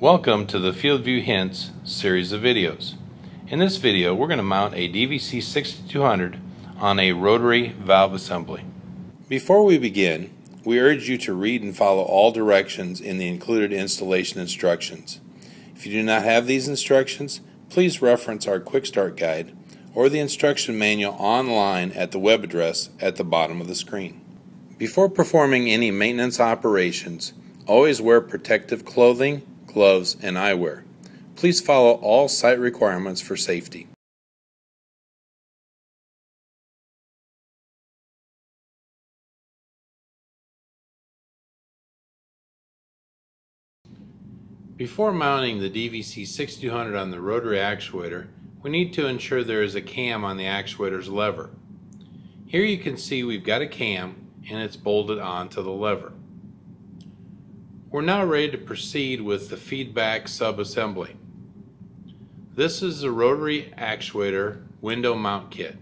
Welcome to the FIELDVUE Hints series of videos. In this video we're going to mount a DVC 6200 on a rotary valve assembly. Before we begin, we urge you to read and follow all directions in the included installation instructions. If you do not have these instructions, please reference our Quick Start Guide or the instruction manual online at the web address at the bottom of the screen. Before performing any maintenance operations, always wear protective clothing, gloves, and eyewear. Please follow all site requirements for safety. Before mounting the DVC 6200 on the rotary actuator, we need to ensure there is a cam on the actuator's lever. Here you can see we've got a cam and it's bolted onto the lever. We're now ready to proceed with the feedback subassembly. This is the rotary actuator window mount kit.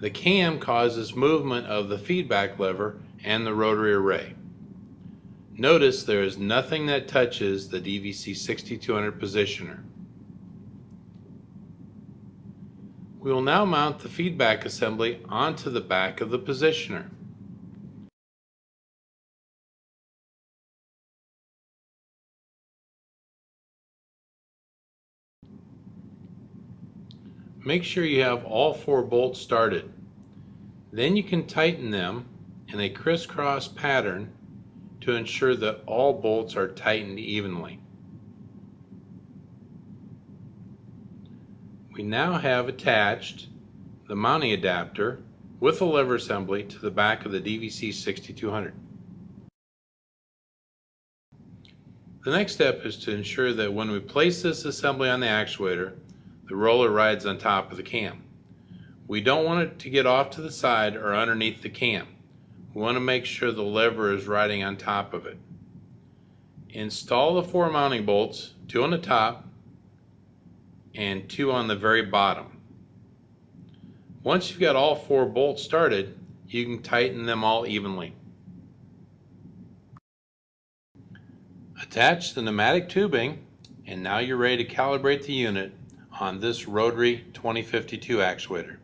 The cam causes movement of the feedback lever and the rotary array. Notice there is nothing that touches the DVC 6200 positioner. We will now mount the feedback assembly onto the back of the positioner. Make sure you have all four bolts started. Then you can tighten them in a crisscross pattern to ensure that all bolts are tightened evenly. We now have attached the mounting adapter with the lever assembly to the back of the DVC 6200. The next step is to ensure that when we place this assembly on the actuator, the roller rides on top of the cam. We don't want it to get off to the side or underneath the cam. We want to make sure the lever is riding on top of it. Install the four mounting bolts, two on the top and two on the very bottom. Once you've got all four bolts started, you can tighten them all evenly. Attach the pneumatic tubing and now you're ready to calibrate the unit on this rotary 2052 actuator.